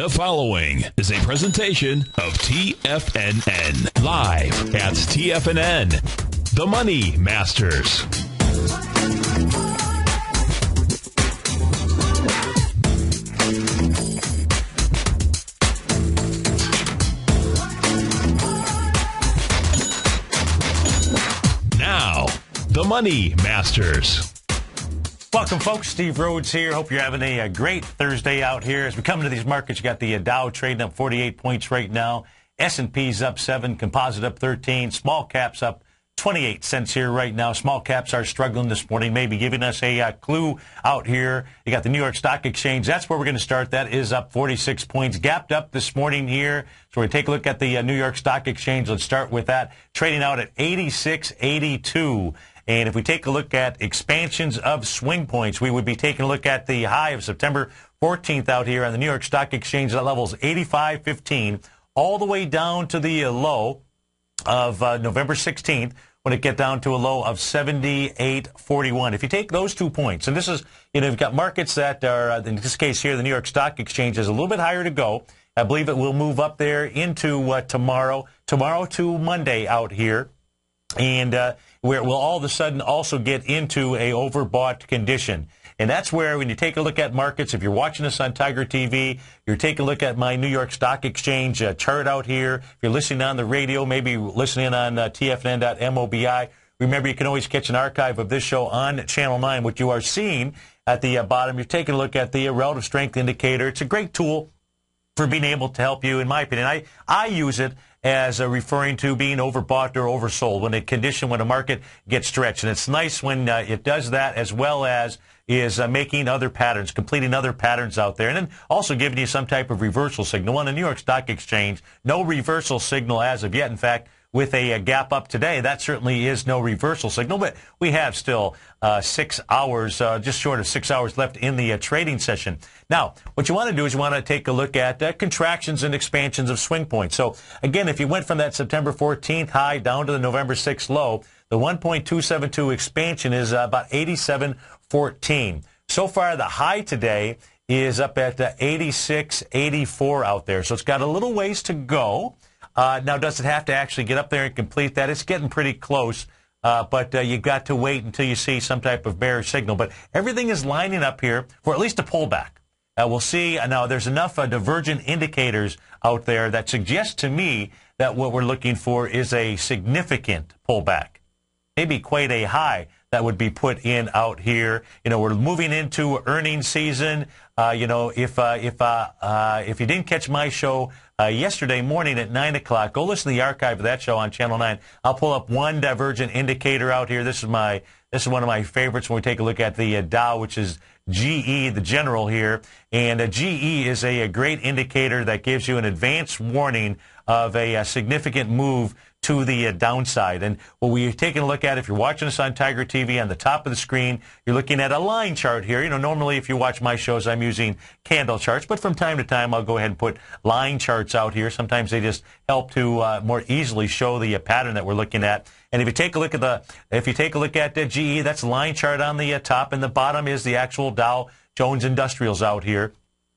The following is a presentation of TFNN. Live at TFNN. The Money Masters. Now, the Money Masters. Welcome, folks. Steve Rhodes here. Hope you're having a, a, great Thursday out here. As we come into these markets, you got the uh, Dow trading up 48 points right now. S&P's up 7, composite up 13, small caps up 28 cents here right now. Small caps are struggling this morning, maybe giving us a uh, clue out here. You got the New York Stock Exchange. That's where we're going to start. That is up 46 points, gapped up this morning here. So we take a look at the uh, New York Stock Exchange. Let's start with that. Trading out at 86.82. And if we take a look at expansions of swing points, we would be taking a look at the high of September 14th out here on the New York Stock Exchange. That level is 85.15, all the way down to the uh, low of uh, November 16th when it get down to a low of 78.41. If you take those two points, and this is, you know, you've got markets that are, uh, in this case here, the New York Stock Exchange is a little bit higher to go. I believe it will move up there into uh, tomorrow, tomorrow to Monday out here. And, uh, where we'll all of a sudden also get into a overbought condition. And that's where, when you take a look at markets, if you're watching us on Tiger TV, you're taking a look at my New York Stock Exchange uh, chart out here. If you're listening on the radio, maybe listening on uh, TFNN.mobi, remember you can always catch an archive of this show on Channel 9. What you are seeing at the uh, bottom, you're taking a look at the relative strength indicator. It's a great tool for being able to help you, in my opinion. I, I use it as uh, referring to being overbought or oversold when a condition, when a market gets stretched. And it's nice when uh, it does that as well as is uh, making other patterns, completing other patterns out there, and then also giving you some type of reversal signal. On the New York Stock Exchange, no reversal signal as of yet. In fact, with a, a, gap up today. That certainly is no reversal signal, but we have still uh, six hours, uh, just short of six hours left in the uh, trading session. Now, what you want to do is you want to take a look at uh, contractions and expansions of swing points. So again, if you went from that September 14th high down to the November 6th low, the 1.272 expansion is uh, about 87.14. So far, the high today is up at uh, 86.84 out there. So it's got a little ways to go. Uh, now, does it have to actually get up there and complete that? It's getting pretty close. Uh, but uh, you've got to wait until you see some type of bearish signal. But everything is lining up here for at least a pullback. Uh, we'll see. Uh, now, there's enough uh, divergent indicators out there that suggest to me that what we're looking for is a significant pullback, maybe quite a high that would be put in out here. You know, we're moving into earnings season. Uh, you know, if if if you didn't catch my show uh, yesterday morning at 9 o'clock. Go listen to the archive of that show on Channel 9. I'll pull up one divergent indicator out here. This is my this is one of my favorites when we take a look at the uh, Dow, which is GE, the general here. And a GE is a, a, great indicator that gives you an advance warning of a, a significant move to the uh, downside. And what we're taking a look at, if you're watching us on Tiger TV, on the top of the screen, you're looking at a line chart here. You know, normally if you watch my shows, I'm using candle charts, but from time to time, I'll go ahead and put line charts out here. Sometimes they just help to uh, more easily show the uh, pattern that we're looking at. And if you take a look at the, if you take a look at the GE, that's line chart on the uh, top, and the bottom is the actual Dow Jones Industrials out here.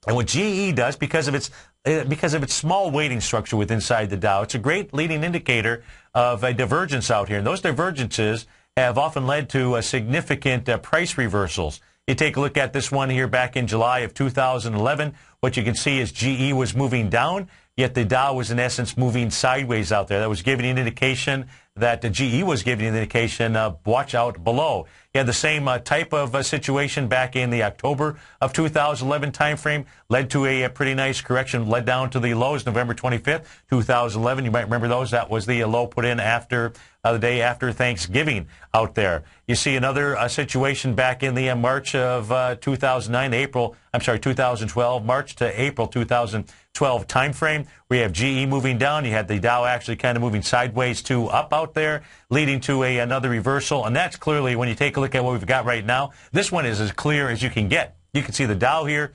And what GE does, because of its uh, because of its small weighting structure within inside the Dow, it's a great leading indicator of a divergence out here. And those divergences have often led to uh, significant uh, price reversals. You take a look at this one here back in July of 2011. What you can see is GE was moving down, yet the Dow was in essence moving sideways out there. That was giving an indication that the GE was giving the indication watch out below. You had the same uh, type of uh, situation back in the October of 2011 timeframe, led to a, a, pretty nice correction, led down to the lows November 25th, 2011. You might remember those. That was the uh, low put in after uh, the day after Thanksgiving out there. You see another uh, situation back in the uh, March of 2009, April, I'm sorry, 2012, March to April 2012 timeframe. We have GE moving down. You had the Dow actually kind of moving sideways to up out there, leading to a, another reversal. And that's clearly when you take a look at what we've got right now. This one is as clear as you can get. You can see the Dow here,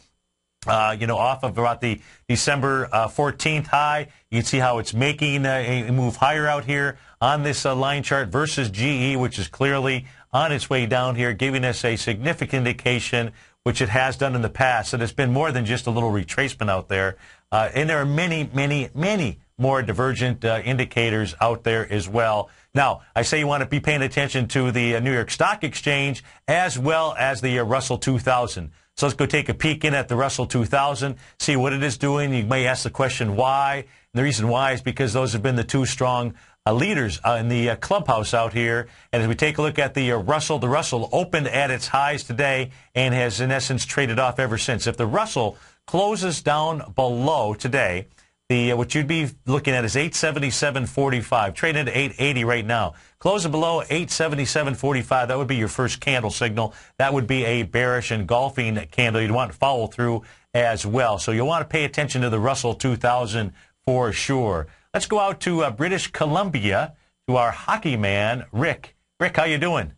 uh, you know, off of about the December uh, 14th high. You can see how it's making a, move higher out here on this uh, line chart versus GE, which is clearly on its way down here, giving us a significant indication, which it has done in the past, that it's been more than just a little retracement out there. Uh, and there are many, many, many more divergent uh, indicators out there as well. Now, I say you want to be paying attention to the uh, New York Stock Exchange as well as the uh, Russell 2000. So let's go take a peek in at the Russell 2000, see what it is doing. You may ask the question why. And the reason why is because those have been the two strong uh, leaders uh, in the uh, clubhouse out here. And as we take a look at the uh, Russell, the Russell opened at its highs today and has in essence traded off ever since. If the Russell closes down below today, the uh, what you'd be looking at is 877.45, trading at 880 right now. Closing below 877.45, that would be your first candle signal. That would be a bearish engulfing candle. You'd want to follow through as well. So you'll want to pay attention to the Russell 2000 for sure. Let's go out to uh, British Columbia to our hockey man, Rick. Rick, how you doing?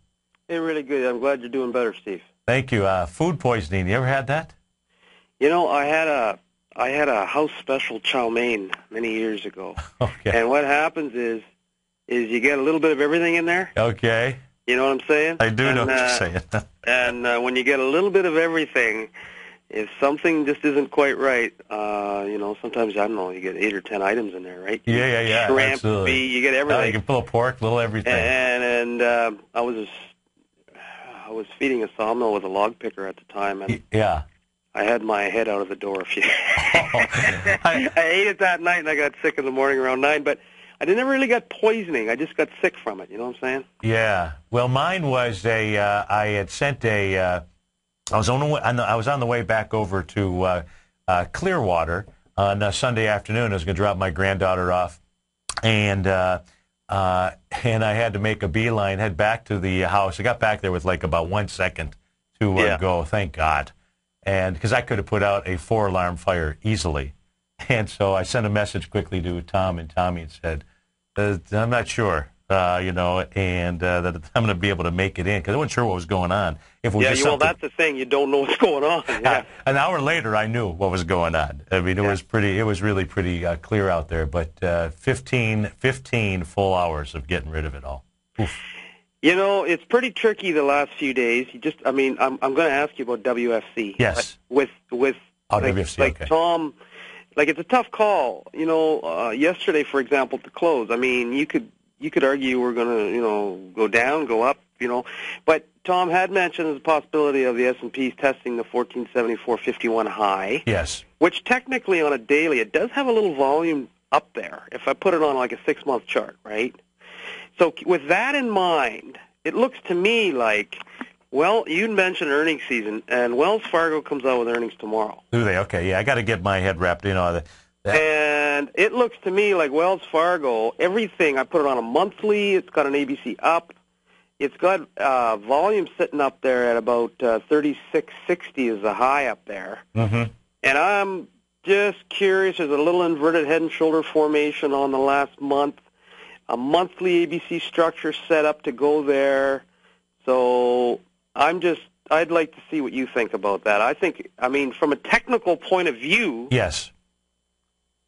Hey, really good. I'm glad you're doing better, Steve. Thank you. Uh, food poisoning. You ever had that? You know, I had a I had a house special chow mein many years ago. Okay. And what happens is, is you get a little bit of everything in there. Okay. You know what I'm saying? I do and, know what you're uh, saying. and uh, when you get a little bit of everything, if something just isn't quite right, uh, you know, sometimes I don't know, you get eight or ten items in there, right? Yeah, yeah, yeah, Shrimp, absolutely. beef, you get Oh, you can pull a pork, little everything. and and uh, I was I was feeding a sawmill with a log picker at the time, and yeah. I had my head out of the door a few. I- I ate it that night, and I got sick in the morning around nine. But I never really got poisoning. I just got sick from it. You know what I'm saying? Yeah. Well, mine was a. Uh, I had sent a. Uh, I was on the way, I was on the way back over to uh, uh, Clearwater on a Sunday afternoon. I was going to drop my granddaughter off, and uh, uh, and I had to make a beeline, head back to the house. I got back there with like about one second to uh, Yeah. go. Thank God, and because I could have put out a four alarm fire easily, and so I sent a message quickly to Tom and Tommy and said, uh, I'm not sure, uh, you know, and uh, that I'm going to be able to make it in because I wasn't sure what was going on. If Yeah. well, that's the thing. You don't know what's going on. Yeah. an hour later, I knew what was going on. I mean, it Yeah. was pretty. It was really pretty uh, clear out there. But uh, 15, 15 full hours of getting rid of it all. You know, it's pretty tricky the last few days. You just, I mean, I'm I'm going to ask you about WFC. Yes. With with Oh, like, WFC, like okay. Tom, like it's a tough call. You know, uh, yesterday, for example, to close. I mean, you could you could argue we're going to you know go down, go up. You know, but Tom had mentioned the possibility of the S and P's testing the 1474.51 high, Yes. which technically on a daily it does have a little volume up there. If I put it on like a six month chart, right? So with that in mind, it looks to me like, well, you mentioned earnings season, and Wells Fargo comes out with earnings tomorrow. Do they? Okay. Yeah. I got to get my head wrapped. Know. The, that, And it looks to me like Wells Fargo, everything, I put it on a monthly, it's got an ABC up. It's got uh, volume sitting up there at about uh, 3660 is the high up there. hmm And I'm just curious, there's a little inverted head and shoulder formation on the last month. A monthly ABC structure set up to go there. So I'm just, I'd like to see what you think about that. I think, I mean, from a technical point of view, Yes.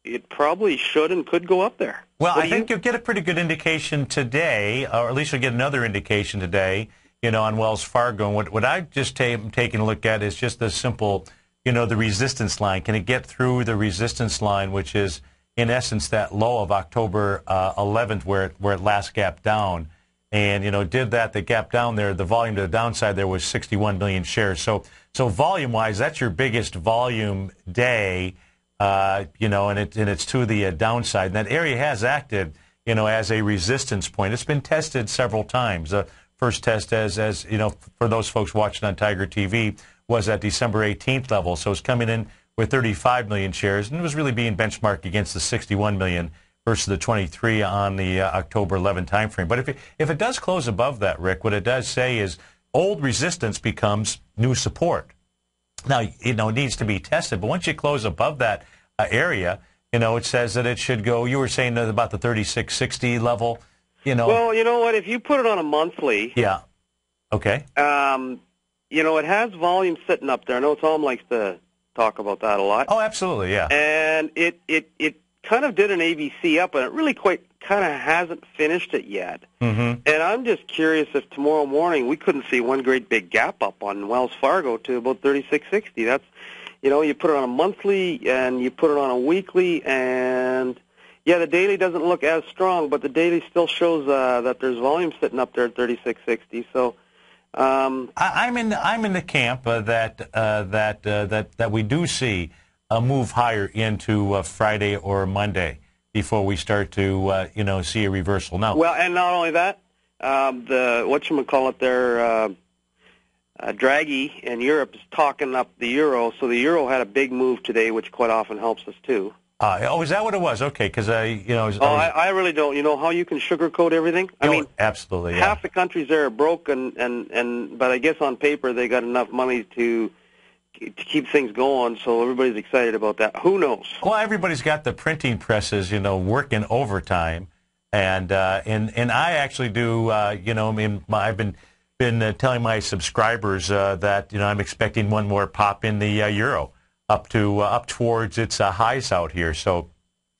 it probably should and could go up there. Well, I do think you, you'll get a pretty good indication today, or at least you'll get another indication today, you know, on Wells Fargo. And what, what I've just ta- taken a look at is just the simple, you know, the resistance line. Can it get through the resistance line, which is in essence that low of October uh, 11th where it, where it last gapped down? And, you know, did that, the gap down there, the volume to the downside there was 61 million shares. So, so volume-wise, that's your biggest volume day uh, you know, and, it, and it's to the uh, downside. And that area has acted, you know, as a resistance point. It's been tested several times. The first test, as, as you know, for those folks watching on Tiger TV, was at December 18th level. So it's coming in with 35 million shares, and it was really being benchmarked against the 61 million versus the 23 on the uh, October 11 timeframe. But if it, if it does close above that, Rick, what it does say is old resistance becomes new support. Now, you know, it needs to be tested, but once you close above that uh, area, you know, it says that it should go. You were saying that about the 3660 level, you know. well, you know what? If you put it on a monthly, yeah. Okay. um, you know, it has volume sitting up there. I know Tom likes to talk about that a lot. Oh, absolutely. Yeah. and it it it kind of did an ABC up, and it really quite kind of hasn't finished it yet. Mm-hmm. And I'm just curious if tomorrow morning we couldn't see one great big gap up on Wells Fargo to about 3660. That's you know, you put it on a monthly and you put it on a weekly, and yeah, the daily doesn't look as strong, but the daily still shows uh, that there's volume sitting up there at 3660. So. Um, I, I'm in. the, I'm in the camp uh, that uh, that uh, that that we do see a move higher into uh, Friday or Monday before we start to uh, you know see a reversal. Now, well, and not only that, um, the what you call it there, uh, uh, Draghi in Europe is talking up the euro. So the euro had a big move today, which quite often helps us too. Uh, oh, is that what it was? Okay, because I, you know, I was, oh, I, I really don't. You know how you can sugarcoat everything? I mean, absolutely. Half yeah. the countries there are broke, and and and but I guess on paper they got enough money to to keep things going. So everybody's excited about that. Who knows? Well, everybody's got the printing presses, you know, working overtime, and uh, and and I actually do. Uh, you know, I mean, I've been been uh, telling my subscribers uh, that you know I'm expecting one more pop in the uh, euro up to uh, up towards its uh, highs out here. So,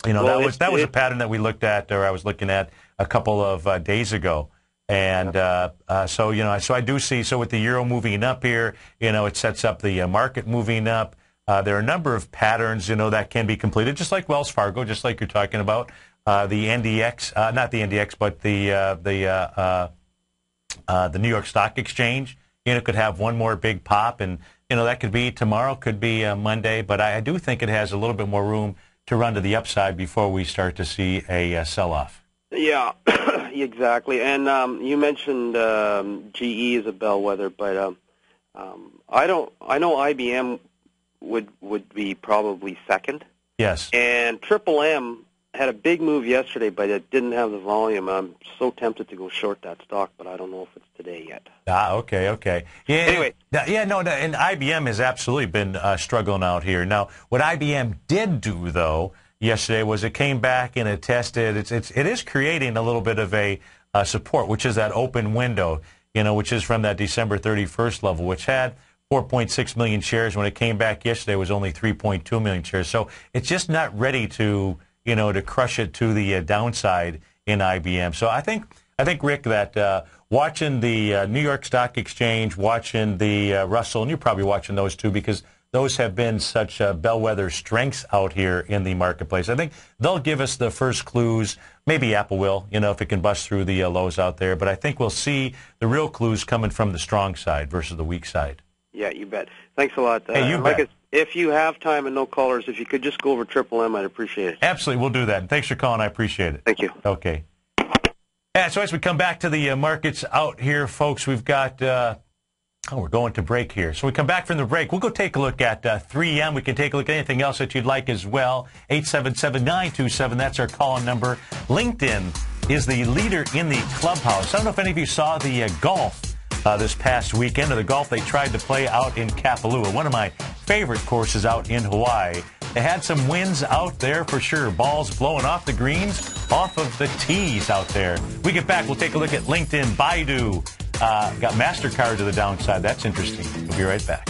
you know, Well, that was it- that was a pattern that we looked at, or I was looking at a couple of uh, days ago. And uh, uh, so, you know, so I do see. So with the euro moving up here, you know, it sets up the uh, market moving up. Uh, there are a number of patterns, you know, that can be completed, just like Wells Fargo, just like you're talking about. Uh, the NDX, uh, not the NDX, but the uh, the uh, uh, uh, the New York Stock Exchange. You know, could have one more big pop, and you know that could be tomorrow, could be uh, Monday. But I, I do think it has a little bit more room to run to the upside before we start to see a uh, sell-off. Yeah, exactly. And um, you mentioned um, GE as a bellwether, but um, um, I don't. I know IBM would would be probably second, Yes. and Triple M had a big move yesterday, but it didn't have the volume. I'm so tempted to go short that stock, but I don't know if it's today yet. Ah, okay, okay. Yeah. Anyway. yeah, no, no, and IBM has absolutely been uh, struggling out here. Now, what IBM did do though yesterday was it came back and it tested. It's it's it is creating a little bit of a uh, support, which is that open window, you know, which is from that December 31st level, which had 4.6 million shares when it came back yesterday. It was only 3.2 million shares. So it's just not ready to you know to crush it to the uh, downside in IBM. So I think I think Rick that uh, watching the uh, New York Stock Exchange, watching the uh, Russell, and you're probably watching those too because those have been such uh, bellwether strengths out here in the marketplace. I think they'll give us the first clues. Maybe Apple will, you know, if it can bust through the uh, lows out there. But I think we'll see the real clues coming from the strong side versus the weak side. Yeah, you bet. Thanks a lot. Uh, Hey, you like bet. If you have time and no callers, if you could just go over Triple M, I'd appreciate it. Absolutely, we'll do that. And thanks for calling. I appreciate it. Thank you. Okay. Yeah, so as we come back to the uh, markets out here, folks, we've got. Uh, oh, we're going to break here. So we come back from the break. We'll go take a look at uh, 3M. We can take a look at anything else that you'd like as well. 877-927, that's our call-in number. LinkedIn is the leader in the clubhouse. I don't know if any of you saw the uh, golf uh, this past weekend, or the golf they tried to play out in Kapalua, one of my favorite courses out in Hawaii. They had some winds out there for sure. Balls blowing off the greens, off of the tees out there. We get back, we'll take a look at LinkedIn, Baidu. Uh, got MasterCard to the downside. That's interesting. We'll be right back.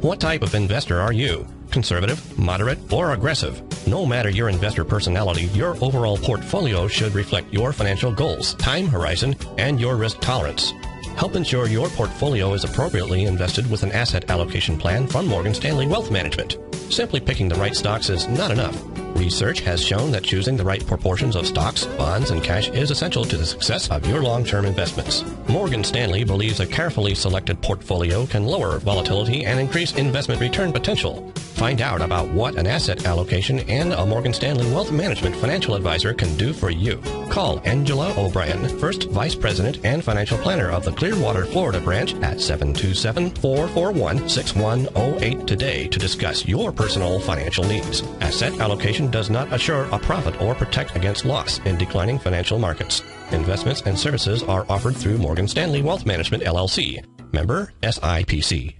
What type of investor are you? Conservative, moderate, or aggressive? No matter your investor personality, your overall portfolio should reflect your financial goals, time horizon, and your risk tolerance. Help ensure your portfolio is appropriately invested with an asset allocation plan from Morgan Stanley Wealth Management. Simply picking the right stocks is not enough. Research has shown that choosing the right proportions of stocks, bonds, and cash is essential to the success of your long-term investments. Morgan Stanley believes a carefully selected portfolio can lower volatility and increase investment return potential. Find out about what an asset allocation and a Morgan Stanley Wealth Management financial advisor can do for you. Call Angela O'Brien, First Vice President and Financial Planner of the Clearwater, Florida branch at 727-441-6108 today to discuss your personal financial needs. Asset allocation does not assure a profit or protect against loss in declining financial markets. Investments and services are offered through Morgan Stanley Wealth Management LLC. Member SIPC.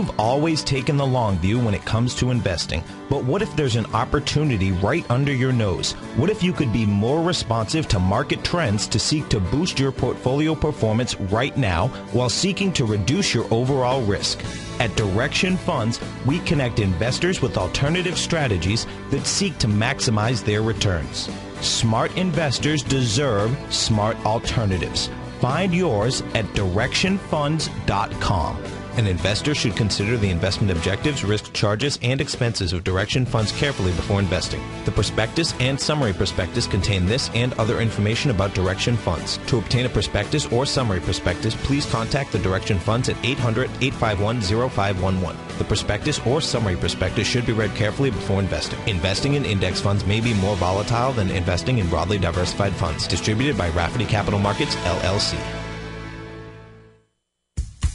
You've always taken the long view when it comes to investing, but what if there's an opportunity right under your nose? What if you could be more responsive to market trends to seek to boost your portfolio performance right now while seeking to reduce your overall risk? At Direction Funds, we connect investors with alternative strategies that seek to maximize their returns. Smart investors deserve smart alternatives. Find yours at directionfunds.com. An investor should consider the investment objectives, risk charges, and expenses of Direction Funds carefully before investing. The prospectus and summary prospectus contain this and other information about Direction Funds. To obtain a prospectus or summary prospectus, please contact the Direction Funds at 800-851-0511. The prospectus or summary prospectus should be read carefully before investing. Investing in index funds may be more volatile than investing in broadly diversified funds. Distributed by Rafferty Capital Markets, LLC.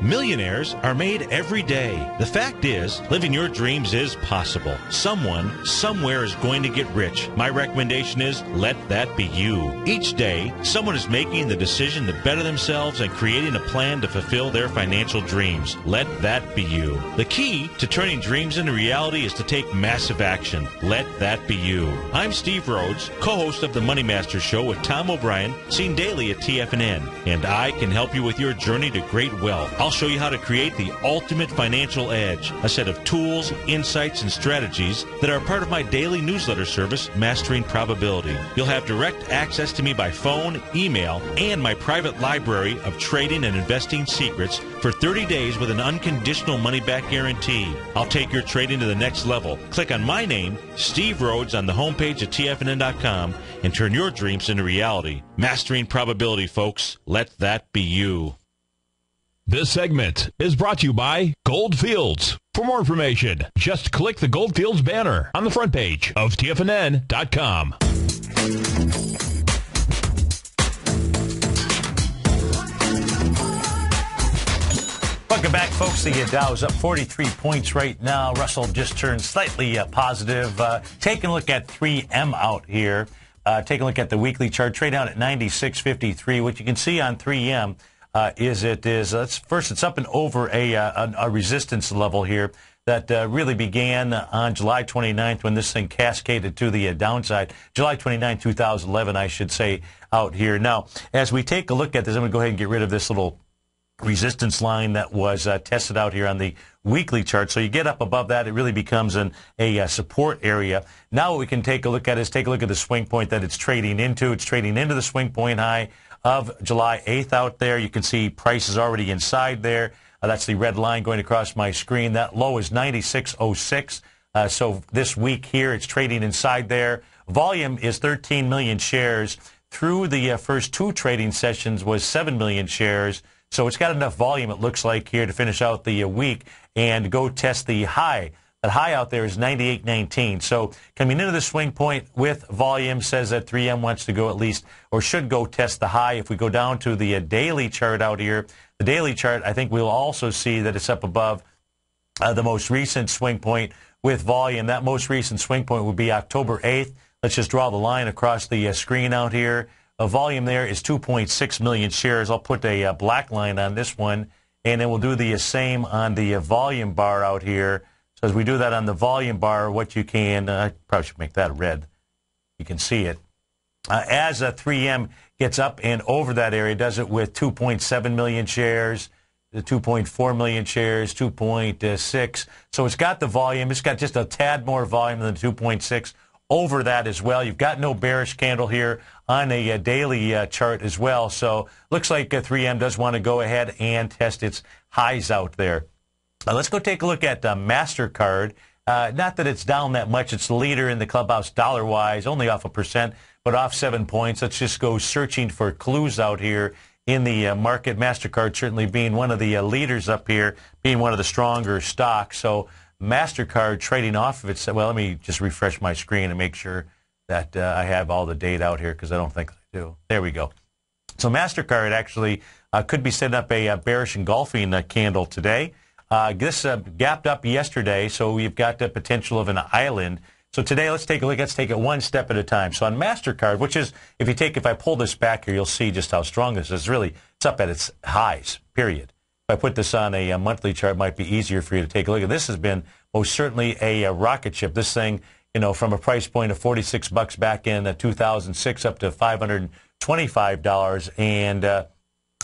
Millionaires are made every day. The fact is, living your dreams is possible. Someone, somewhere is going to get rich. My recommendation is let that be you. Each day, someone is making the decision to better themselves and creating a plan to fulfill their financial dreams. Let that be you. The key to turning dreams into reality is to take massive action. Let that be you. I'm Steve Rhodes, co-host of the Money Master Show with Tom O'Brien, seen daily at TFNN, and I can help you with your journey to great wealth. I'll show you how to create the ultimate financial edge, a set of tools, insights, and strategies that are part of my daily newsletter service, Mastering Probability. You'll have direct access to me by phone, email, and my private library of trading and investing secrets for 30 days with an unconditional money back guarantee. I'll take your trading to the next level. Click on my name, Steve Rhodes, on the homepage at TFNN.com and turn your dreams into reality. Mastering Probability, folks. Let that be you. This segment is brought to you by Goldfields. For more information, just click the Goldfields banner on the front page of TFNN.com. Welcome back, folks. The Dow is up 43 points right now. Russell just turned slightly uh, positive. Uh, taking a look at 3M out here. Uh, taking a look at the weekly chart. Trade down at 96.53. What you can see on 3M uh, is it is first it's up and over a, uh, a, a resistance level here that uh, really began on July 29th when this thing cascaded to the uh, downside. July 29, 2011, I should say, out here. Now, as we take a look at this, I'm going to go ahead and get rid of this little resistance line that was uh, tested out here on the weekly chart. So you get up above that, it really becomes an, a uh, support area. Now what we can take a look at is take a look at the swing point that it's trading into. It's trading into the swing point high of July 8th out there. You can see prices already inside there. Uh, that's the red line going across my screen. That low is 96.06. Uh, so this week here, it's trading inside there. Volume is 13 million shares. Through the uh, first two trading sessions was 7 million shares. So it's got enough volume, it looks like, here to finish out the uh, week and go test the high. That high out there is 98.19. So coming into the swing point with volume says that 3M wants to go at least or should go test the high. If we go down to the uh, daily chart out here, the daily chart, I think we'll also see that it's up above uh, the most recent swing point with volume. That most recent swing point would be October 8th. Let's just draw the line across the uh, screen out here. A volume there is 2.6 million shares. I'll put a uh, black line on this one, and then we'll do the uh, same on the uh, volume bar out here. So as we do that on the volume bar, what you can, uh, I probably should make that red. You can see it. Uh, as a 3M gets up and over that area, does it with 2.7 million shares, the 2.4 million shares, 2.6. So it's got the volume. It's got just a tad more volume than 2.6 over that as well. You've got no bearish candle here on a, uh, daily uh, chart as well. So looks like uh, 3M does want to go ahead and test its highs out there. Let's go take a look at uh, MasterCard. Uh, not that it's down that much. It's the leader in the clubhouse dollar-wise, only off a percent, but off seven points. Let's just go searching for clues out here in the uh, market. MasterCard certainly being one of the uh, leaders up here, being one of the stronger stocks. So MasterCard trading off of it. Well, let me just refresh my screen and make sure that uh, I have all the data out here because I don't think I do. There we go. So MasterCard actually could be setting up a, a bearish engulfing candle today. Uh, this uh, gapped up yesterday, so we've got the potential of an island. So today, let's take a look. Let's take it one step at a time. So on Mastercard, which is, if you take, if I pull this back here, you'll see just how strong this is. Really, it's up at its highs. Period. If I put this on a, a monthly chart, it might be easier for you to take a look at. This has been most certainly a, a rocket ship. This thing, you know, from a price point of 46 bucks back in uh, 2006 up to 525 dollars, and uh,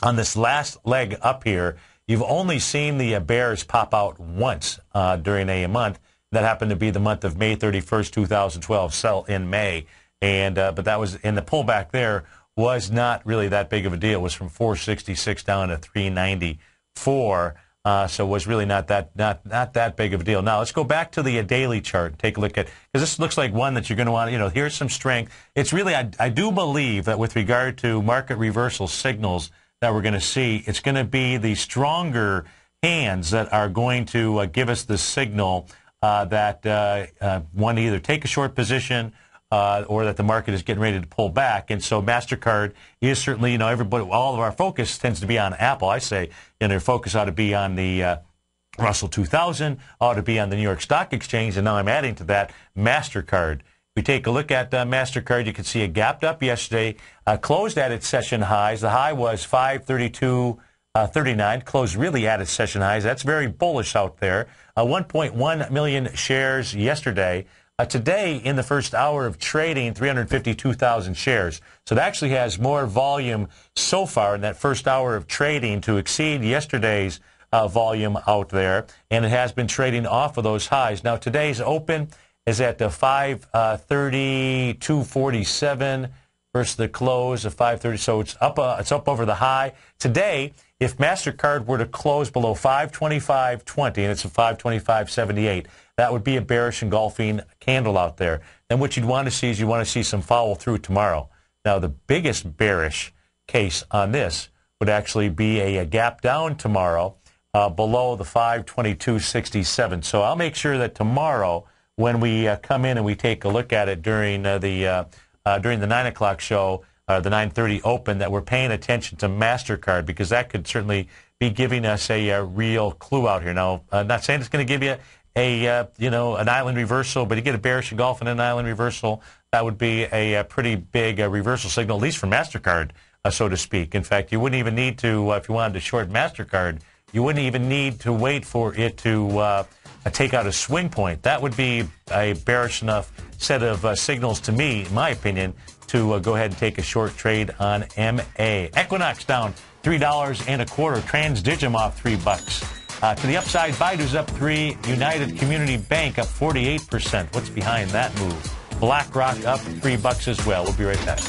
on this last leg up here You've only seen the uh, bears pop out once uh, during a month. That happened to be the month of May 31st, 2012, sell in May. And uh, but that was in the pullback there was not really that big of a deal. It was from 466 down to 394. Uh, so it was really not that not not that big of a deal. Now let's go back to the uh, daily chart and take a look at because this looks like one that you're going to want. You know, here's some strength. It's really I, I do believe that with regard to market reversal signals that we're going to see. It's going to be the stronger hands that are going to uh, give us the signal uh, that uh, uh one either take a short position uh, or that the market is getting ready to pull back. And so Mastercard is certainly, you know, everybody, all of our focus tends to be on Apple. I say, you know, focus ought to be on the uh, Russell 2000, ought to be on the New York Stock Exchange, and now I'm adding to that Mastercard we take a look at uh, MasterCard, you can see it gapped up yesterday, uh, closed at its session highs. The high was 532. Uh, 39 closed really at its session highs. That's very bullish out there. Uh, 1.1 million shares yesterday. Uh, today, in the first hour of trading, 352,000 shares. So it actually has more volume so far in that first hour of trading to exceed yesterday's uh, volume out there. And it has been trading off of those highs. Now, today's open is at the 530, 247 versus the close of 530. So it's up, uh, it's up over the high. Today, if MasterCard were to close below 525.20, and it's a 525.78, that would be a bearish engulfing candle out there. Then what you'd want to see is you want to see some follow through tomorrow. Now, the biggest bearish case on this would actually be a, a gap down tomorrow uh, below the 522.67. So I'll make sure that tomorrow when we uh, come in and we take a look at it during uh, the uh, uh during the nine o'clock show, uh, the 9:30 Open, that we're paying attention to Mastercard because that could certainly be giving us a, a real clue out here. Now, I'm not saying it's going to give you a uh, you know an island reversal, but you get a bearish engulf and an island reversal, that would be a, a pretty big reversal signal, at least for Mastercard, so to speak. In fact, you wouldn't even need to if you wanted to short Mastercard, you wouldn't even need to wait for it to take out a swing point. That would be a bearish enough set of uh, signals to me, in my opinion, to uh, go ahead and take a short trade on MA. Equinix down three dollars and a quarter. Transdigm off three bucks. Uh, to the upside, Baidu's up three. United Community Bank up 48 percent. What's behind that move? BlackRock up three bucks as well. We'll be right back.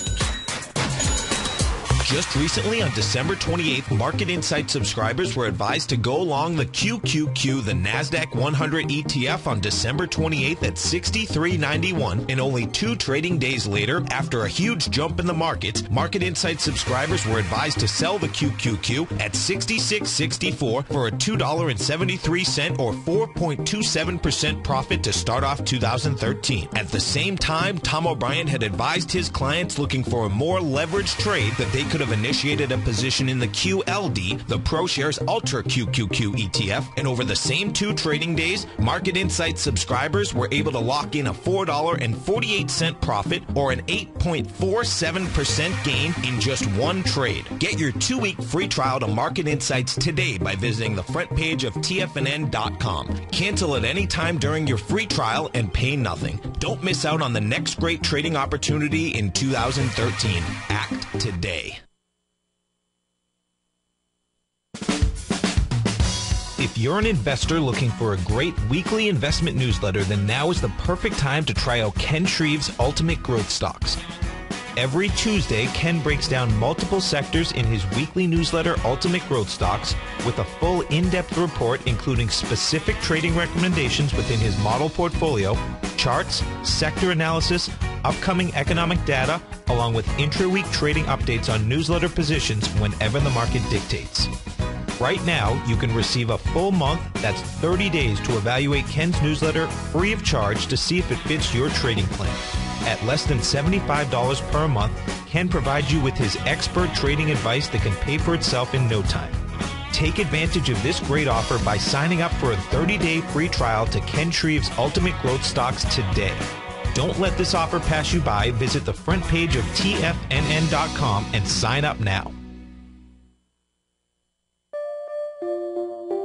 Just recently, on December 28th, Market Insight subscribers were advised to go along the QQQ, the NASDAQ 100 ETF, on December 28th at 63.91. And only two trading days later, after a huge jump in the markets, Market Insight subscribers were advised to sell the QQQ at 66.64 for a $2.73 or 4.27% profit to start off 2013. At the same time, Tom O'Brien had advised his clients looking for a more leveraged trade that they could could have initiated a position in the QLD, the ProShares Ultra QQQ ETF, and over the same two trading days, Market Insight subscribers were able to lock in a $4.48 profit or an 8.47% gain in just one trade. Get your two-week free trial to Market Insights today by visiting the front page of TFNN.com. Cancel at any time during your free trial and pay nothing. Don't miss out on the next great trading opportunity in 2013. Act today. If you're an investor looking for a great weekly investment newsletter, then now is the perfect time to try out Ken Shreve's Ultimate Growth Stocks. Every Tuesday, Ken breaks down multiple sectors in his weekly newsletter, Ultimate Growth Stocks, with a full in-depth report including specific trading recommendations within his model portfolio, charts, sector analysis, upcoming economic data, along with intra-week trading updates on newsletter positions whenever the market dictates. Right now, you can receive a full month, that's 30 days, to evaluate Ken's newsletter free of charge to see if it fits your trading plan. At less than $75 per month, Ken provides you with his expert trading advice that can pay for itself in no time. Take advantage of this great offer by signing up for a 30-day free trial to Ken Shreve's Ultimate Growth Stocks today. Don't let this offer pass you by. Visit the front page of TFNN.com and sign up now.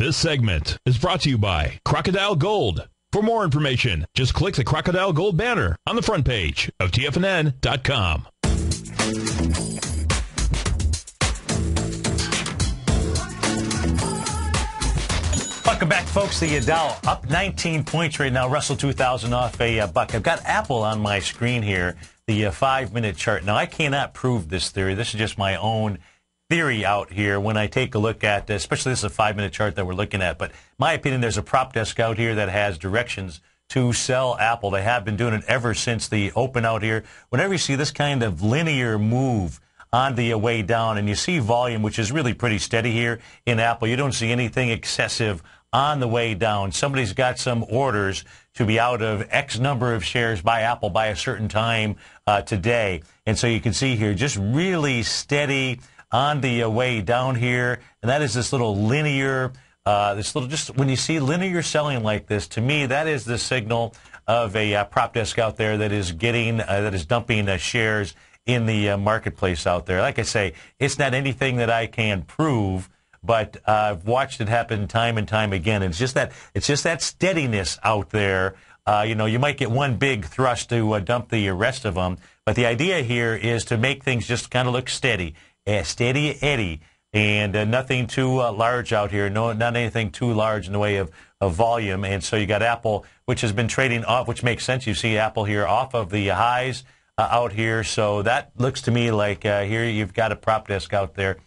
This segment is brought to you by Crocodile Gold. For more information, just click the Crocodile Gold banner on the front page of TFNN.com. Welcome back, folks. The Dow up 19 points right now. Russell 2000 off a uh, buck. I've got Apple on my screen here, the uh, five-minute chart. Now, I cannot prove this theory. This is just my own theory out here when I take a look at, especially this is a five minute chart that we're looking at. But my opinion, there's a prop desk out here that has directions to sell Apple. They have been doing it ever since the open out here. Whenever you see this kind of linear move on the way down and you see volume, which is really pretty steady here in Apple, you don't see anything excessive on the way down. Somebody's got some orders to be out of X number of shares by Apple by a certain time uh, today. And so you can see here just really steady on the uh, way down here, and that is this little linear, uh, this little, just when you see linear selling like this, to me, that is the signal of a uh, prop desk out there that is getting, uh, that is dumping uh, shares in the uh, marketplace out there. Like I say, it's not anything that I can prove, but I've watched it happen time and time again. It's just that, it's just that steadiness out there. you know, you might get one big thrust to dump the rest of them, but the idea here is to make things just kind of look steady steady Eddie, and uh, nothing too uh, large out here. No, not anything too large in the way of, of volume. And so you got Apple, which has been trading off, which makes sense. You see Apple here off of the highs uh, out here. So that looks to me like uh, here you've got a prop desk out there.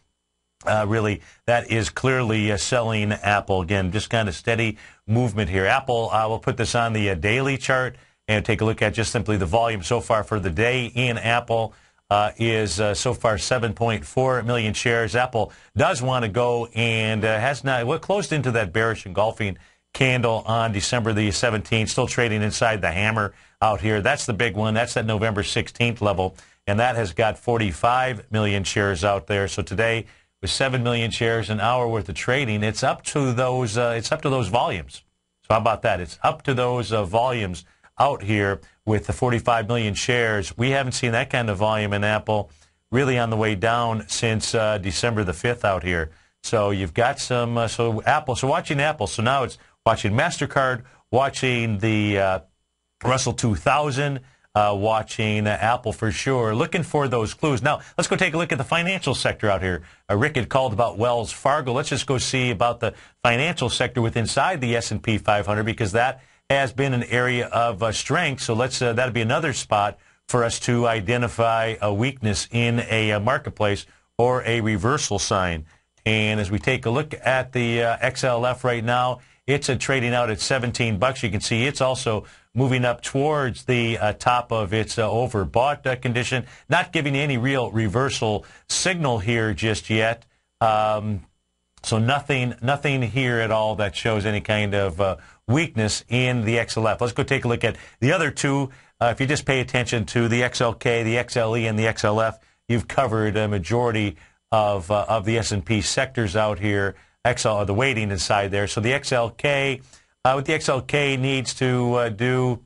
Uh, really, that is clearly uh, selling Apple. Again, just kind of steady movement here. Apple, uh, we'll put this on the daily chart and take a look at just simply the volume so far for the day in Apple. Uh, is uh, so far 7.4 million shares. Apple does want to go and uh, has not well, closed into that bearish engulfing candle on December the 17th, still trading inside the hammer out here. That's the big one. That's that November 16th level, and that has got 45 million shares out there. So today, with 7 million shares an hour worth of trading, it's up to those. Uh, it's up to those volumes. So how about that? It's up to those uh, volumes out here with the 45 million shares. We haven't seen that kind of volume in Apple really on the way down since uh, December the 5th out here. So you've got some, uh, so Apple, so watching Apple. So now it's watching MasterCard, watching the uh, Russell 2000, uh, watching uh, Apple for sure, looking for those clues. Now, let's go take a look at the financial sector out here. Uh, Rick had called about Wells Fargo. Let's just go see about the financial sector with inside the S&P 500 because that has been an area of uh, strength. So let's uh, that'll be another spot for us to identify a weakness in a, a marketplace or a reversal sign. And as we take a look at the XLF right now, it's a trading out at 17 bucks. You can see it's also moving up towards the uh, top of its uh, overbought uh, condition, not giving any real reversal signal here just yet. Um, so nothing, nothing here at all that shows any kind of uh, weakness in the XLF. Let's go take a look at the other two. Uh, if you just pay attention to the XLK, the XLE, and the XLF, you've covered a majority of uh, of the S&P sectors out here. XL, the weighting inside there. So the XLK, uh, what the XLK needs to uh, do,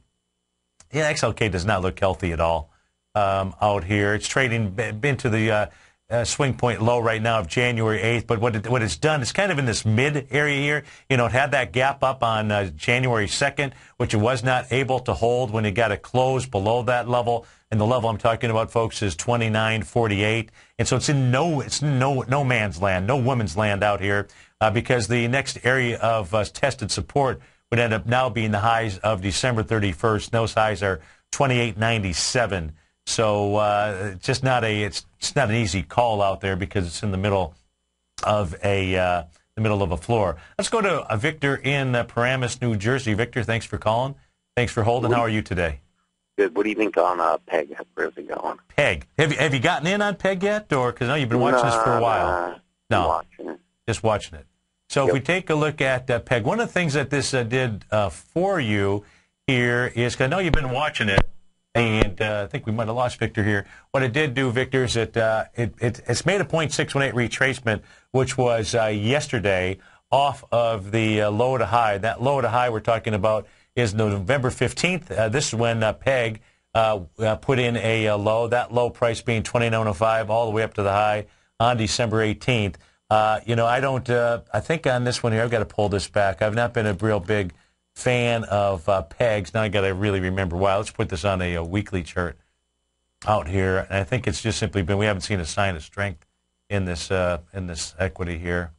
yeah, XLK does not look healthy at all um, out here. It's trading into the uh, swing point low right now of January 8th. But what, it, what it's done, it's kind of in this mid area here. You know, it had that gap up on uh, January 2nd, which it was not able to hold when it got a close below that level. And the level I'm talking about, folks, is 29.48. And so it's in no, it's no, no man's land, no woman's land out here uh, because the next area of uh, tested support would end up now being the highs of December 31st. Those highs are 28.97. So uh, it's just not a it's, it's not an easy call out there because it's in the middle of a uh, the middle of a floor. Let's go to uh, Victor in uh, Paramus, New Jersey. Victor, thanks for calling. Thanks for holding. How are you today? Good. What do you think on uh, Peg? Where's it going? Peg. Have you have you gotten in on Peg yet, or because I know you've been watching this for a while? no, watching it just watching it. So yep. if we take a look at uh, PEG, one of the things that this uh, did uh, for you here is, because I know you've been watching it, and uh, I think we might have lost Victor here. What it did do, Victor, is it, uh, it, it it's made a .618 retracement, which was uh, yesterday off of the low to high. That low to high we're talking about is November 15th. this is when PEG put in a low, that low price being 29.05 all the way up to the high on December 18th. Uh, you know, I don't. Uh, I think on this one here, I've got to pull this back. I've not been a real big fan of uh, pegs. Now I got to really remember why. Let's put this on a, a, weekly chart out here. And I think it's just simply been we haven't seen a sign of strength in this uh, in this equity here.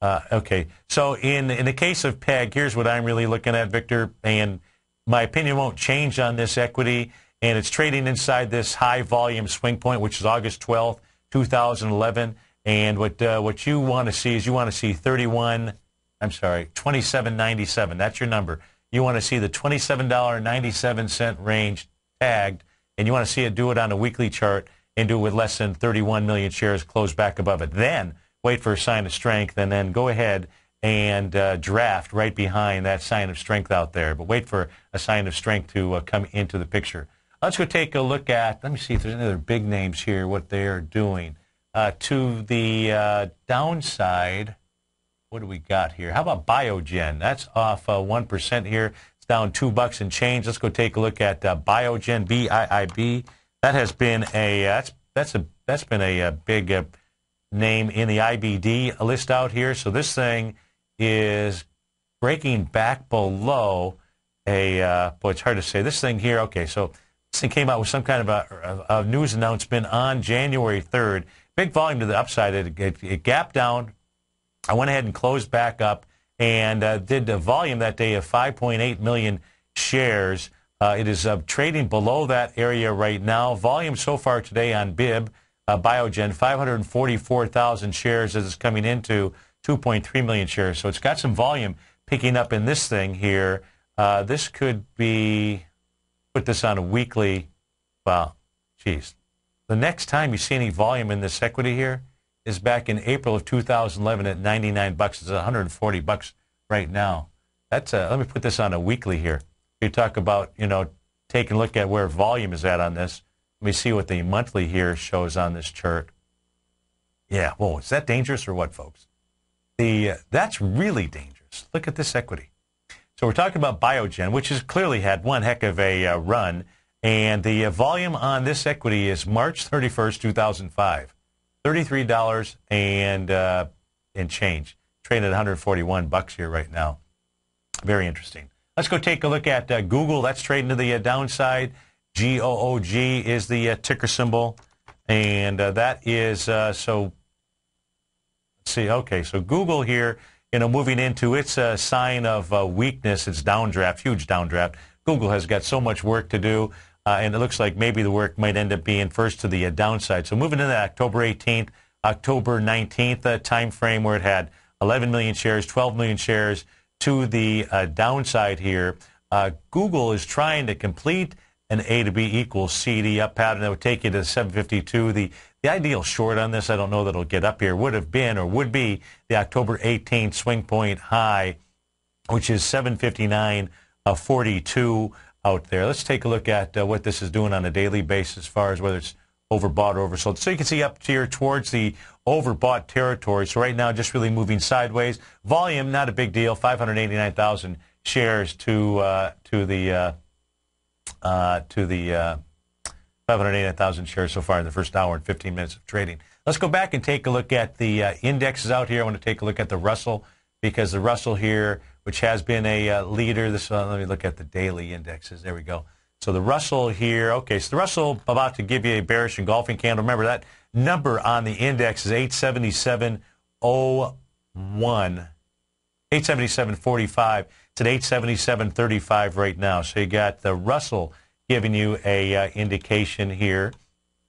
Uh, okay, so in in the case of peg, here's what I'm really looking at, Victor, and my opinion won't change on this equity. And it's trading inside this high volume swing point, which is August 12th, 2011. And what uh, what you want to see is you want to see 31. I'm sorry, 27.97. That's your number. You want to see the $27.97 range tagged, and you want to see it do it on a weekly chart and do it with less than 31 million shares close back above it. Then wait for a sign of strength, and then go ahead and uh, draft right behind that sign of strength out there. But wait for a sign of strength to uh, come into the picture. Let's go take a look at, let me see if there's any other big names here, what they are doing. Uh, to the uh, downside, what do we got here? How about Biogen? That's off uh, one here. It's down two bucks and change. Let's go take a look at uh, Biogen, B-I-I-B. That has been a uh, that's that's a that's been a, a big uh, name in the IBD list out here. So this thing is breaking back below a. Uh, boy, it's hard to say. This thing here. Okay, so this thing came out with some kind of a, a, a news announcement on January 3rd big volume to the upside. It, it, it gapped down. I went ahead and closed back up and uh, did a volume that day of 5.8 million shares. Uh, it is uh, trading below that area right now. Volume so far today on BIB, uh, Biogen, 544,000 shares as it's coming into 2.3 million shares. So it's got some volume picking up in this thing here. Uh, this could be, put this on a weekly, well, geez, the next time you see any volume in this equity here is back in April of 2011 at 99 bucks. It's 140 bucks right now. That's a, let me put this on a weekly here. You talk about you know taking a look at where volume is at on this. Let me see what the monthly here shows on this chart. Yeah, whoa, is that dangerous or what, folks? The uh, that's really dangerous. Look at this equity. So we're talking about Biogen, which has clearly had one heck of a uh, run, and the uh, volume on this equity is March 31st, 2005, thirty-three dollars and uh, and change, trading at 141 bucks here right now. Very interesting. Let's go take a look at uh, Google. That's trading to the uh, downside. G O O G is the uh, ticker symbol, and uh, that is uh, so. Let's see. Okay, so Google here, you know, moving into its sign of weakness, its downdraft, huge downdraft. Google has got so much work to do, Uh, and it looks like maybe the work might end up being first to the uh, downside. So moving into October 18th, October 19th uh, time frame where it had 11 million shares, 12 million shares to the downside here. Google is trying to complete an A to B equals CD up pattern that would take you to 752. The the ideal short on this, I don't know that it'll get up here, would have been or would be the October 18th swing point high, which is 759.42 uh, out there. Let's take a look at uh, what this is doing on a daily basis as far as whether it's overbought or oversold. So you can see up here towards the overbought territory. So right now, just really moving sideways. Volume, not a big deal. 589,000 shares to uh, to the uh, uh, to the uh, 589,000 shares so far in the first hour and 15 minutes of trading. Let's go back and take a look at the uh, indexes out here. I want to take a look at the Russell because the Russell here, which has been a uh, leader, this uh, let me look at the daily indexes. There we go. So the Russell here, okay, so the Russell about to give you a bearish engulfing candle. Remember that number on the index is 877.01. 877.45. It's at 877.35 right now. So you got the Russell giving you a uh, indication here.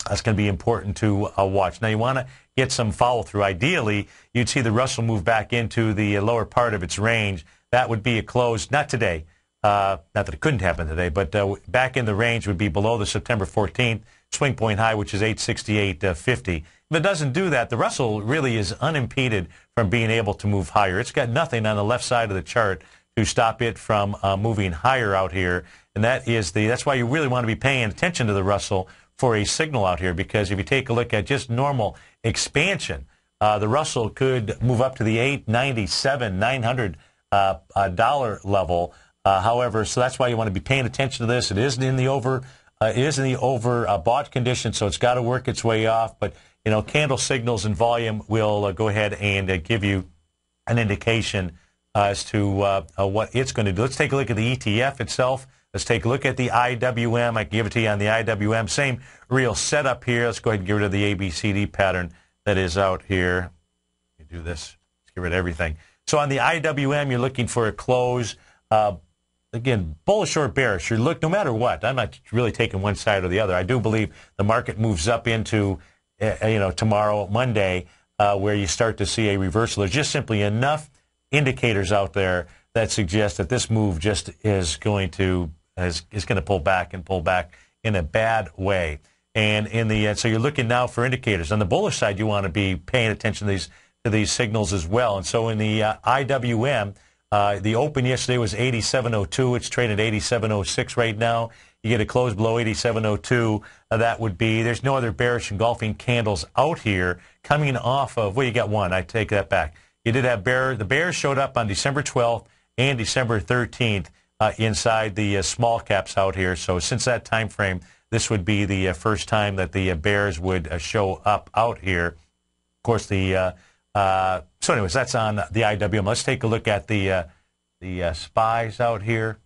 That's going to be important to uh, watch. Now you want to get some follow through. Ideally, you'd see the Russell move back into the lower part of its range. That would be a close, not today. Uh, not that it couldn't happen today, but uh, back in the range would be below the September 14th swing point high, which is 868.50. If it doesn't do that, the Russell really is unimpeded from being able to move higher. It's got nothing on the left side of the chart to stop it from uh, moving higher out here. And that is the that's why you really want to be paying attention to the Russell for a signal out here because if you take a look at just normal expansion, uh, the Russell could move up to the 897, 900 uh, uh, dollar level. Uh, however, so that's why you want to be paying attention to this. It isn't in the over, uh, it is in the over uh, bought condition, so it's got to work its way off. But you know, candle signals and volume will go ahead and give you an indication uh, as to uh, uh, what it's going to do. Let's take a look at the ETF itself. Let's take a look at the IWM. I can give it to you on the IWM. Same real setup here. Let's go ahead and get rid of the ABCD pattern that is out here. Do this. Let's get rid of everything. So on the IWM, you're looking for a close. Uh, again, bullish or bearish. You look no matter what. I'm not really taking one side or the other. I do believe the market moves up into uh, you know tomorrow, Monday, uh, where you start to see a reversal. There's just simply enough indicators out there that suggest that this move just is going to is, is going to pull back and pull back in a bad way. And in the uh, so you're looking now for indicators on the bullish side. You want to be paying attention to these to these signals as well. And so in the uh, IWM, uh, the open yesterday was 87.02. It's traded 87.06 right now. You get a close below 87.02. Uh, that would be there's no other bearish engulfing candles out here coming off of. Well, you got one. I take that back. You did have bear. The bears showed up on December 12th and December 13th uh, inside the uh, small caps out here. So since that time frame, this would be the uh, first time that the bears would show up out here. Of course, the uh, so anyways, that's on the IWM. Let's take a look at the the spies out here.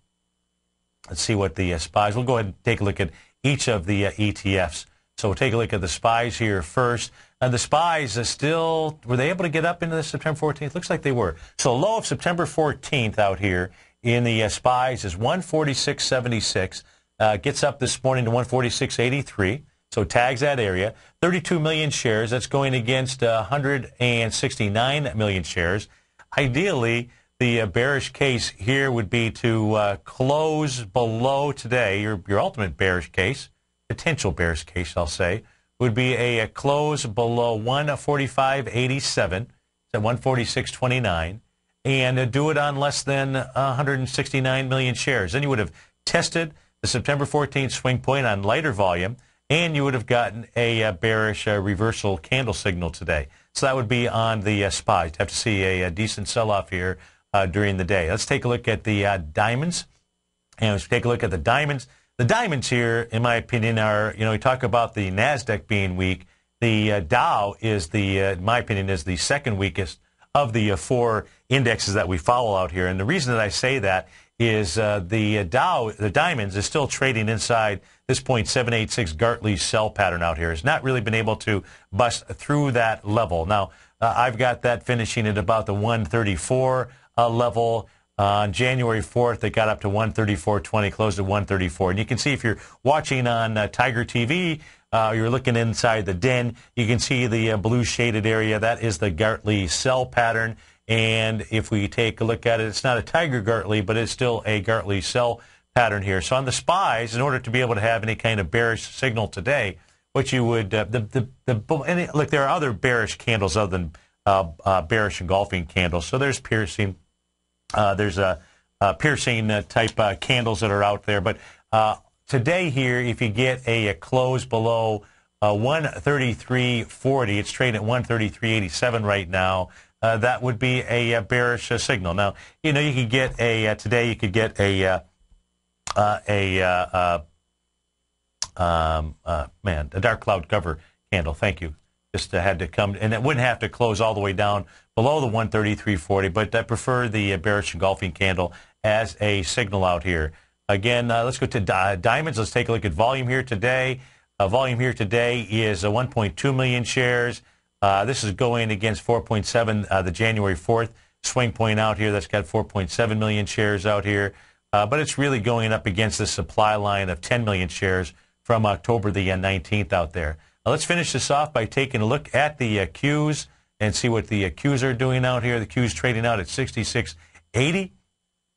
Let's see what the spies. We'll go ahead and take a look at each of the ETFs. So we'll take a look at the spies here first. And the spies are still, were they able to get up into the September 14th? Looks like they were. So low of September 14th out here in the uh, spies is 146.76. Uh, gets up this morning to 146.83. So tags that area. 32 million shares. That's going against uh, 169 million shares. Ideally, the uh, bearish case here would be to uh, close below today, your, your ultimate bearish case, potential bearish case, I'll say, would be a, close below 145.87. It's at 146.29. And uh, do it on less than 169 million shares. Then you would have tested the September 14th swing point on lighter volume, and you would have gotten a, uh, bearish uh, reversal candle signal today. So that would be on the uh, SPY. You'd have to see a, a decent sell-off here during the day. Let's take a look at the diamonds. And let's take a look at the diamonds. The diamonds here, in my opinion, are, you know, we talk about the NASDAQ being weak. The uh, Dow is the, uh, in my opinion, is the second weakest of the uh, four indexes that we follow out here. And the reason that I say that is the Dow, the diamonds, is still trading inside this point 786 Gartley sell pattern out here. Has not really been able to bust through that level. Now, uh, I've got that finishing at about the 134 uh, level. Uh, on January 4th, it got up to 134.20, closed at 134. And you can see if you're watching on uh, Tiger TV, uh, you're looking inside the den, you can see the uh, blue shaded area. That is the Gartley sell pattern. And if we take a look at it, it's not a Tiger Gartley, but it's still a Gartley sell pattern here. So on the spies, in order to be able to have any kind of bearish signal today, what you would uh, the the, the look, there are other bearish candles other than uh, uh, bearish engulfing candles. So there's piercing, uh, there's a, a piercing uh, type uh, candles that are out there. But today here, if you get a, a close below 133.40, it's trading at 133.87 right now. that would be a, a bearish signal. Now, you know, you could get a today. You could get a a um, man, a dark cloud cover candle. Thank you just had to come, and it wouldn't have to close all the way down below the 133.40, but I prefer the uh, bearish engulfing candle as a signal out here. Again, uh, let's go to di- diamonds. Let's take a look at volume here today. Uh, volume here today is uh, 1.2 million shares. Uh, this is going against 4.7, uh, the January 4th swing point out here. That's got 4.7 million shares out here. But it's really going up against the supply line of 10 million shares from October the 19th out there. Now let's finish this off by taking a look at the uh, Qs and see what the uh, Qs are doing out here. The Qs trading out at 66.80.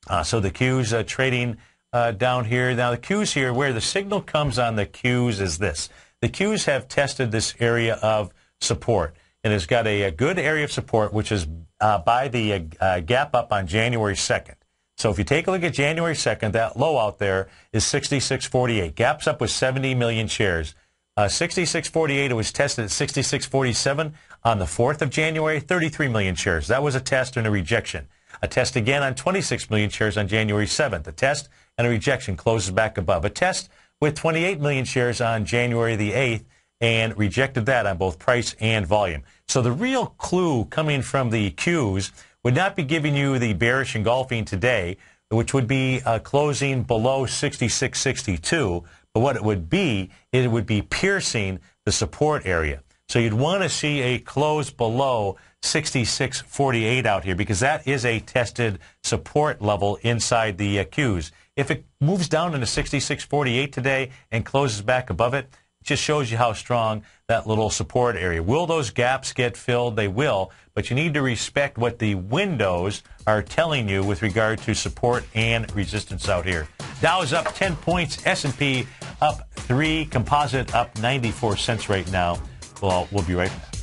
Uh, so the Qs uh, trading uh, down here. Now the Qs here, where the signal comes on the Qs is this. The Qs have tested this area of support and it's got a, a, good area of support, which is uh, by the uh, gap up on January 2nd. So if you take a look at January 2nd, that low out there is 66.48. Gaps up with 70 million shares. Uh, 6648, it was tested at 6647 on the 4th of January, 33 million shares. That was a test and a rejection. A test again on 26 million shares on January 7th. A test and a rejection closes back above. A test with 28 million shares on January the 8th and rejected that on both price and volume. So the real clue coming from the Qs would not be giving you the bearish engulfing today, which would be uh, closing below 66.62, but what it would be, it would be piercing the support area. So you'd want to see a close below 66.48 out here because that is a tested support level inside the uh. If it moves down into 66.48 today and closes back above it, just shows you how strong that little support area. Will those gaps get filled? They will, but you need to respect what the windows are telling you with regard to support and resistance out here. Dow is up 10 points, S&P up 3, composite up 94 cents right now. Well, we'll be right back.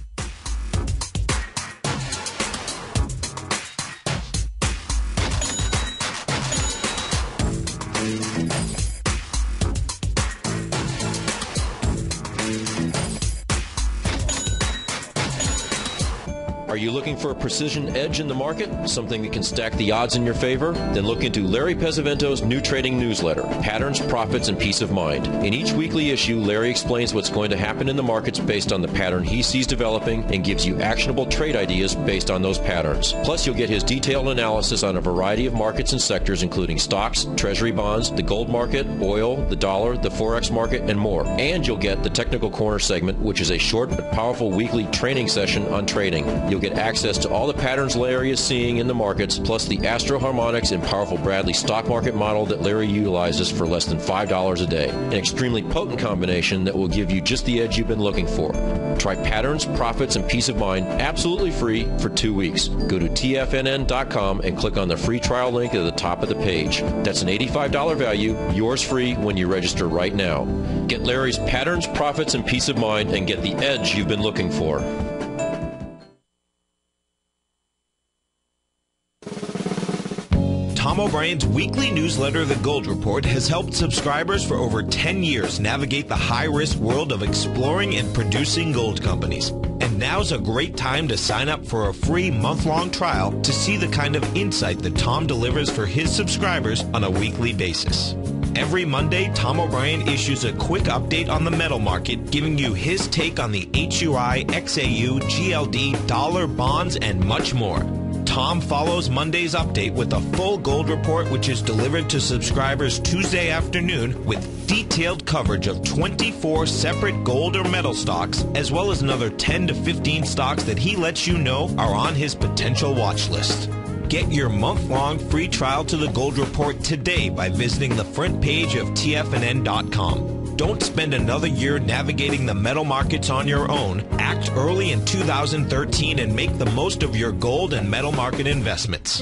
You looking for a precision edge in the market? Something that can stack the odds in your favor? Then look into Larry Pesavento's new trading newsletter, Patterns, Profits, and Peace of Mind. In each weekly issue, Larry explains what's going to happen in the markets based on the pattern he sees developing and gives you actionable trade ideas based on those patterns. Plus, you'll get his detailed analysis on a variety of markets and sectors, including stocks, treasury bonds, the gold market, oil, the dollar, the forex market, and more. And you'll get the Technical Corner segment, which is a short but powerful weekly training session on trading. You'll get access to all the patterns Larry is seeing in the markets, plus the Astro Harmonics and powerful Bradley stock market model that Larry utilizes for less than $5 a day. An extremely potent combination that will give you just the edge you've been looking for. Try patterns, profits, and peace of mind absolutely free for two weeks. Go to TFNN.com and click on the free trial link at the top of the page. That's an $85 value, yours free when you register right now. Get Larry's patterns, profits, and peace of mind and get the edge you've been looking for. O'Brien's weekly newsletter, The Gold Report, has helped subscribers for over 10 years navigate the high risk world of exploring and producing gold companies. And now's a great time to sign up for a free month long trial to see the kind of insight that Tom delivers for his subscribers on a weekly basis. Every Monday, Tom O'Brien issues a quick update on the metal market, giving you his take on the HUI, XAU, GLD, dollar, bonds, and much more. Tom follows Monday's update with a full gold report, which is delivered to subscribers Tuesday afternoon with detailed coverage of 24 separate gold or metal stocks, as well as another 10 to 15 stocks that he lets you know are on his potential watch list. Get your month-long free trial to the Gold Report today by visiting the front page of TFNN.com. Don't spend another year navigating the metal markets on your own. Act early in 2013 and make the most of your gold and metal market investments.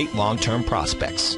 long-term prospects.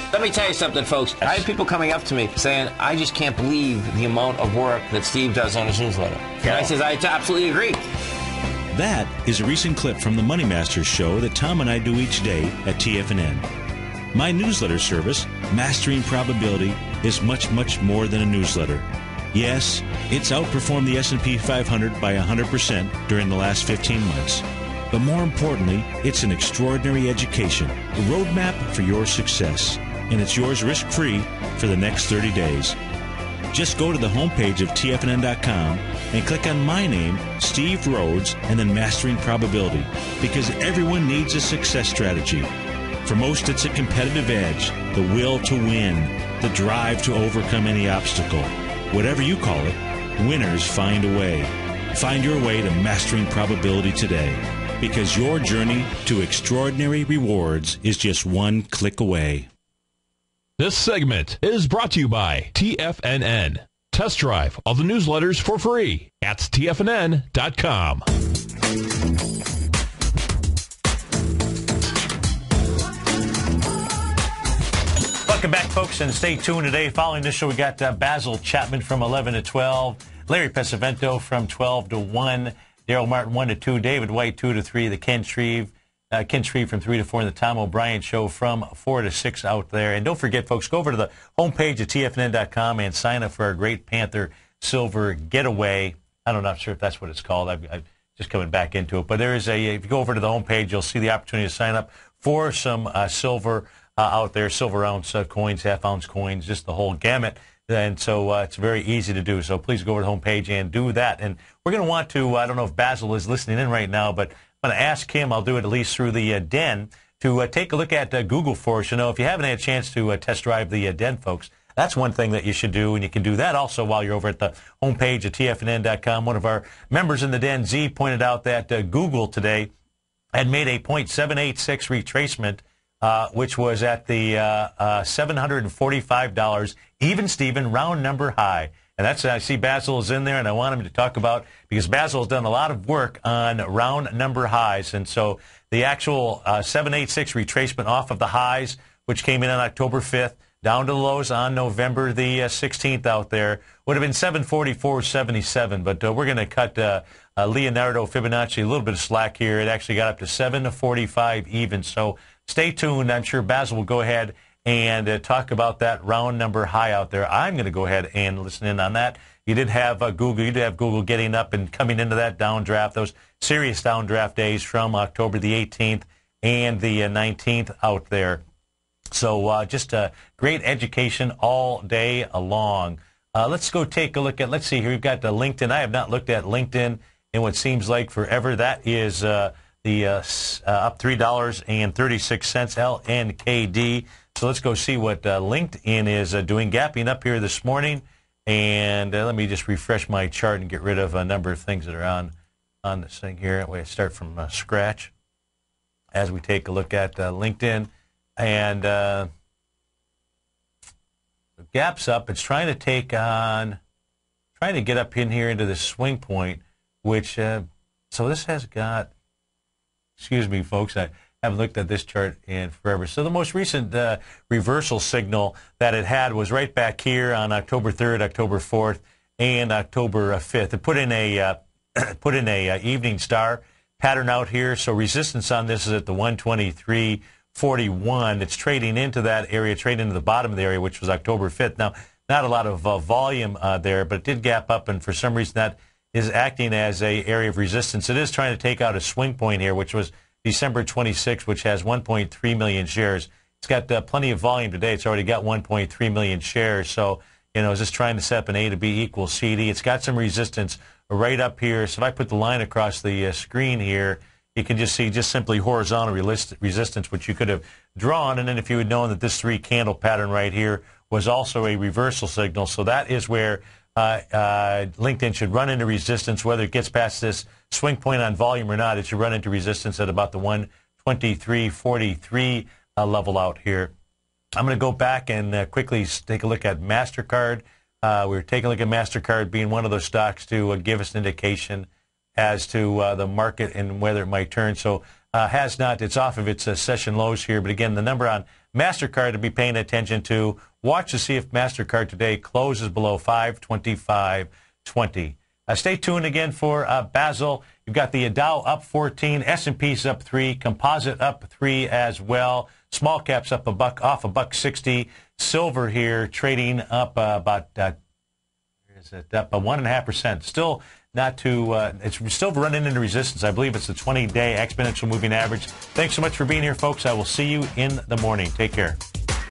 Let me tell you something, folks. I have people coming up to me saying, I just can't believe the amount of work that Steve does on his newsletter. And I says, I absolutely agree. That is a recent clip from the Money Masters show that Tom and I do each day at TFNN. My newsletter service, Mastering Probability, is much, much more than a newsletter. Yes, it's outperformed the S&P 500 by 100% during the last 15 months. But more importantly, it's an extraordinary education, a roadmap for your success, and it's yours risk-free for the next 30 days. Just go to the homepage of TFNN.com and click on my name, Steve Rhodes, and then Mastering Probability, because everyone needs a success strategy. For most, it's a competitive edge, the will to win, the drive to overcome any obstacle. Whatever you call it, winners find a way. Find your way to mastering probability today because your journey to extraordinary rewards is just one click away. This segment is brought to you by TFNN. Test drive all the newsletters for free at TFNN.com. Welcome back, folks, and stay tuned today. Following this show, we got uh, Basil Chapman from 11 to 12, Larry Pesavento from 12 to 1, Daryl Martin 1 to 2, David White 2 to 3, the Ken Shreve, uh, Ken Shreve from 3 to 4, in the Tom O'Brien Show from 4 to 6 out there. And don't forget, folks, go over to the homepage of TFNN.com and sign up for our Great Panther Silver Getaway. I don't know, I'm not sure if that's what it's called. I've, I've just coming back into it. But there is a, if you go over to the homepage, you'll see the opportunity to sign up for some uh, silver uh, out there, silver ounce uh, coins, half ounce coins, just the whole gamut. And so uh, it's very easy to do. So please go over to the homepage and do that. And we're going to want to, I don't know if Basil is listening in right now, but I'm going to ask him, I'll do it at least through the uh, den, to uh, take a look at uh, Google for us. You know, if you haven't had a chance to test drive the den, folks, that's one thing that you should do, and you can do that also while you're over at the homepage at tfnn.com. One of our members in the den, Z, pointed out that uh, Google today had made a .786 retracement, uh, which was at the uh, uh, $745, even Steven, round number high, And that's I see Basil is in there, and I want him to talk about because Basil has done a lot of work on round number highs, and so the actual uh, 786 retracement off of the highs, which came in on October 5th, down to the lows on November the uh, 16th out there, would have been 744.77. But uh, we're going to cut uh, uh, Leonardo Fibonacci a little bit of slack here. It actually got up to 745 even. So stay tuned. I'm sure Basil will go ahead and uh, talk about that round number high out there. I'm going to go ahead and listen in on that. You did have uh, Google. You did have Google getting up and coming into that downdraft. Those serious downdraft days from October the 18th and the 19th out there. So uh, just a great education all day long. Uh, let's go take a look at, let's see here, we've got uh, LinkedIn. I have not looked at LinkedIn in what seems like forever. That is uh, the uh, uh, up $3.36 LNKD. So let's go see what LinkedIn is doing. Gapping up here this morning. And let me just refresh my chart and get rid of a number of things that are on, on this thing here. I start from scratch as we take a look at LinkedIn and uh, gap's up. It's trying to take on, trying to get up in here into this swing point, which, uh, so this has got, excuse me, folks, I haven't looked at this chart in forever. So the most recent uh, reversal signal that it had was right back here on October 3rd, October 4th, and October 5th. It put in a uh, put in a uh, evening star pattern out here. So resistance on this is at the 123. 41. It's trading into that area, trading into the bottom of the area, which was October 5th. Now, not a lot of uh, volume uh, there, but it did gap up, and for some reason that is acting as a area of resistance. It is trying to take out a swing point here, which was December 26, which has 1.3 million shares. It's got uh, plenty of volume today. It's already got 1.3 million shares. So, you know, it's just trying to set up an A to B equals CD. It's got some resistance right up here. So if I put the line across the uh, screen here, you can just see just simply horizontal resistance, which you could have drawn. And then if you had known that this three candle pattern right here was also a reversal signal. So that is where LinkedIn should run into resistance, whether it gets past this swing point on volume or not. It should run into resistance at about the 123.43 uh, level out here. I'm going to go back and uh, quickly take a look at MasterCard. Uh, we are taking a look at MasterCard being one of those stocks to uh, give us an indication as to uh, the market and whether it might turn. So uh, has not. It's off of its uh, session lows here. But again, the number on MasterCard to be paying attention to. Watch to see if MasterCard today closes below 525.20. Uh, stay tuned again for uh, Basil. You've got the Dow up 14, S&P's up 3, Composite up 3 as well. Small caps up a buck, off a buck 60. Silver here trading up uh, about, uh, is it up a 1.5%. Still not to, uh, it's still running into resistance. I believe it's the 20 day exponential moving average. Thanks so much for being here, folks. I will see you in the morning. Take care.